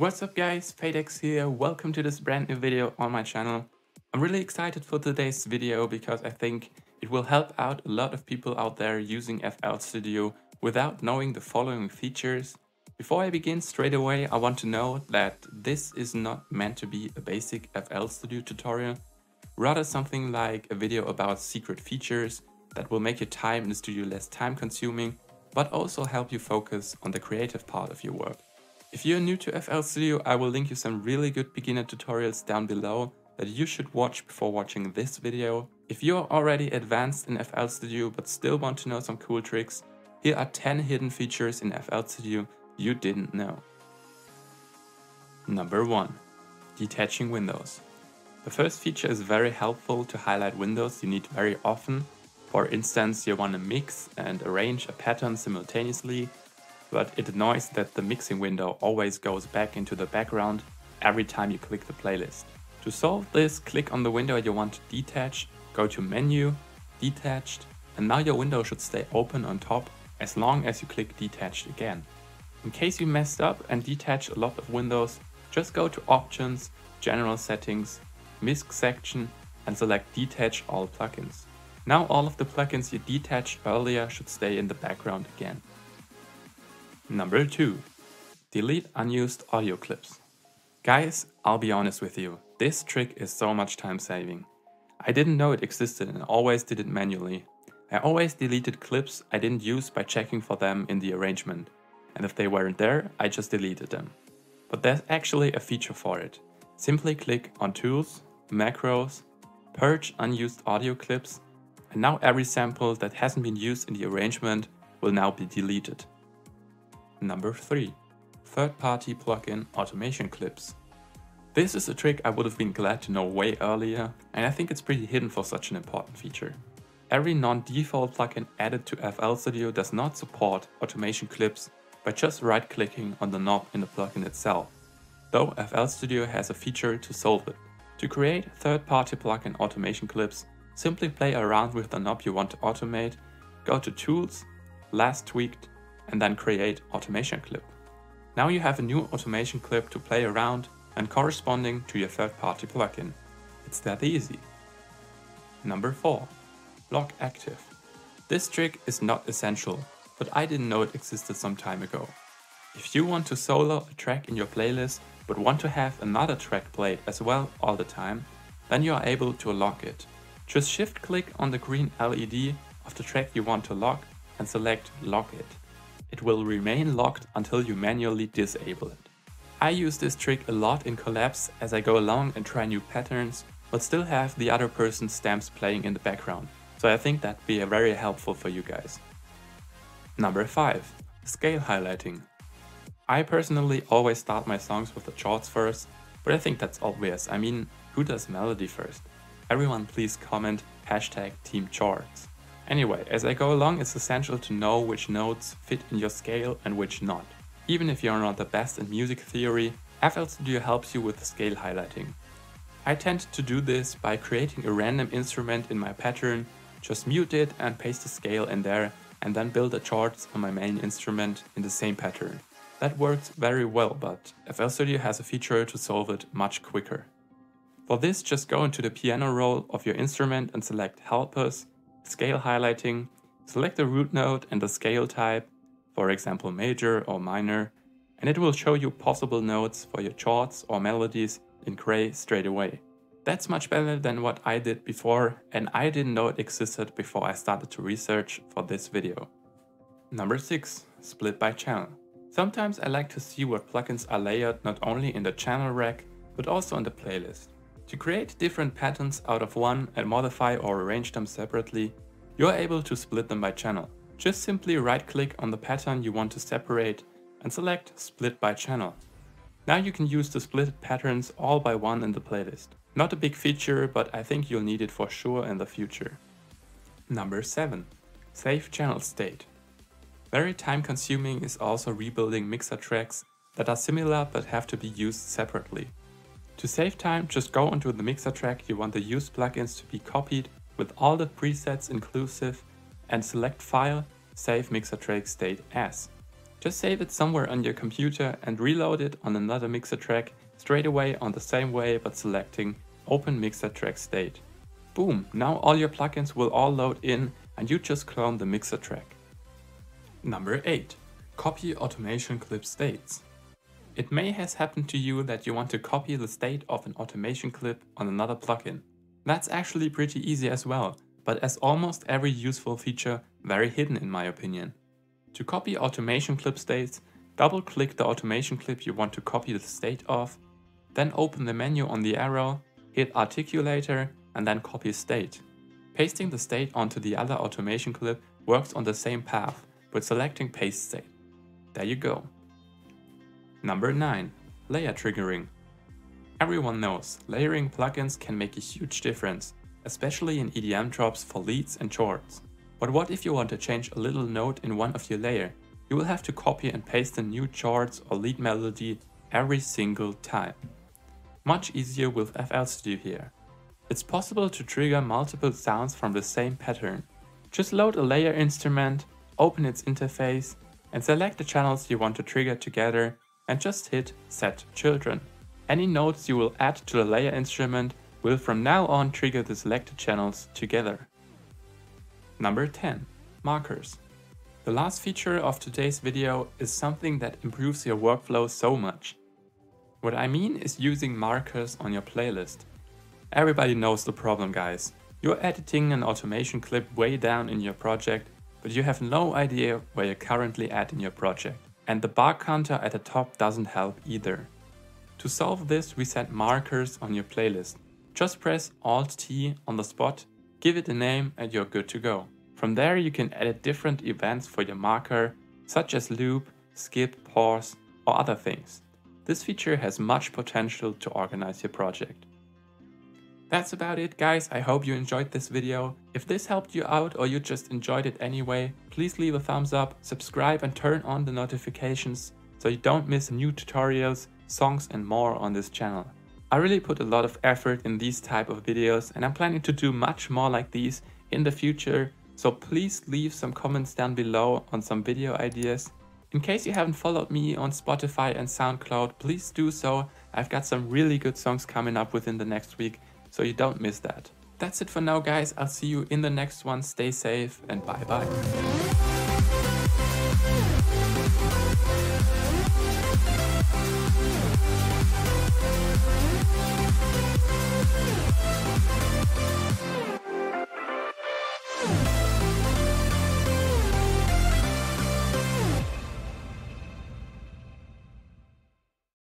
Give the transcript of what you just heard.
What's up guys, FATEX here, welcome to this brand new video on my channel. I'm really excited for today's video because I think it will help out a lot of people out there using FL Studio without knowing the following features. Before I begin straight away, I want to know that this is not meant to be a basic FL Studio tutorial, rather something like a video about secret features that will make your time in the studio less time consuming, but also help you focus on the creative part of your work. If you're new to FL Studio, I will link you some really good beginner tutorials down below that you should watch before watching this video. If you're already advanced in FL Studio but still want to know some cool tricks, here are 10 hidden features in FL Studio you didn't know. Number 1. Detaching windows. The first feature is very helpful to highlight windows you need very often. For instance, you want to mix and arrange a pattern simultaneously but it annoys that the mixing window always goes back into the background every time you click the playlist. To solve this, click on the window you want to detach, go to Menu, Detached, and now your window should stay open on top as long as you click Detached again. In case you messed up and detached a lot of windows, just go to Options, General Settings, MISC section and select Detach all plugins. Now all of the plugins you detached earlier should stay in the background again. Number 2. Delete unused audio clips. Guys, I'll be honest with you, this trick is so much time saving. I didn't know it existed and always did it manually. I always deleted clips I didn't use by checking for them in the arrangement, and if they weren't there, I just deleted them. But there's actually a feature for it. Simply click on Tools, Macros, Purge Unused Audio Clips, and now every sample that hasn't been used in the arrangement will now be deleted. Number 3. Third-party plugin automation clips. This is a trick I would have been glad to know way earlier, and I think it's pretty hidden for such an important feature. Every non-default plugin added to FL Studio does not support automation clips by just right-clicking on the knob in the plugin itself, though FL Studio has a feature to solve it. To create third-party plugin automation clips, simply play around with the knob you want to automate, go to Tools, Last Tweaked, and then create automation clip. Now you have a new automation clip to play around and corresponding to your third-party plugin. It's that easy. Number 4. Lock Active. This trick is not essential, but I didn't know it existed some time ago. If you want to solo a track in your playlist but want to have another track played as well all the time, then you are able to lock it. Just shift click on the green LED of the track you want to lock and select Lock It. It will remain locked until you manually disable it. I use this trick a lot in collabs as I go along and try new patterns, but still have the other person's stamps playing in the background, so I think that'd be very helpful for you guys. Number 5. Scale highlighting. I personally always start my songs with the chords first, but I think that's obvious, I mean, who does melody first? Everyone please comment hashtag team chords. Anyway, as I go along it's essential to know which notes fit in your scale and which not. Even if you're not the best in music theory, FL Studio helps you with the scale highlighting. I tend to do this by creating a random instrument in my pattern, just mute it and paste the scale in there and then build the charts on my main instrument in the same pattern. That works very well, but FL Studio has a feature to solve it much quicker. For this, just go into the piano roll of your instrument and select Helpers scale highlighting, select the root note and the scale type, for example major or minor, and it will show you possible notes for your chords or melodies in gray straight away. That's much better than what I did before and I didn't know it existed before I started to research for this video. Number 6. Split by channel. Sometimes I like to see what plugins are layered not only in the channel rack, but also in the playlist. To create different patterns out of one and modify or arrange them separately, you are able to split them by channel. Just simply right click on the pattern you want to separate and select Split by Channel. Now you can use the split patterns all by one in the playlist. Not a big feature, but I think you'll need it for sure in the future. Number 7. Save channel state. Very time consuming is also rebuilding mixer tracks that are similar but have to be used separately. To save time, just go onto the mixer track you want the used plugins to be copied with all the presets inclusive and select File, Save Mixer Track State As. Just save it somewhere on your computer and reload it on another mixer track straight away on the same way but selecting Open Mixer Track State. Boom, now all your plugins will all load in and you just clone the mixer track. Number 8. Copy automation clip states. It may has happened to you that you want to copy the state of an automation clip on another plugin. That's actually pretty easy as well, but as almost every useful feature, very hidden in my opinion. To copy automation clip states, double click the automation clip you want to copy the state of, then open the menu on the arrow, hit articulator and then copy state. Pasting the state onto the other automation clip works on the same path, but selecting paste state. There you go. Number 9. Layer triggering. Everyone knows, layering plugins can make a huge difference, especially in EDM drops for leads and shorts. But what if you want to change a little note in one of your layer? You will have to copy and paste the new chords or lead melody every single time. Much easier with FL Studio here. It's possible to trigger multiple sounds from the same pattern. Just load a layer instrument, open its interface, and select the channels you want to trigger together and just hit Set Children. Any notes you will add to the layer instrument will from now on trigger the selected channels together. Number 10. Markers. The last feature of today's video is something that improves your workflow so much. What I mean is using markers on your playlist. Everybody knows the problem guys. You're editing an automation clip way down in your project, but you have no idea where you're currently at in your project. And the bar counter at the top doesn't help either. To solve this, we set markers on your playlist. Just press Alt T on the spot Give it a name and you're good to go. From there you can edit different events for your marker, such as loop, skip, pause, or other things. This feature has much potential to organize your project. That's about it guys, I hope you enjoyed this video. If this helped you out or you just enjoyed it anyway, please leave a thumbs up, subscribe and turn on the notifications so you don't miss new tutorials, songs and more on this channel. I really put a lot of effort in these type of videos and I'm planning to do much more like these in the future, so please leave some comments down below on some video ideas. In case you haven't followed me on Spotify and SoundCloud, please do so. I've got some really good songs coming up within the next week, so you don't miss that. That's it for now guys, I'll see you in the next one, stay safe and bye bye.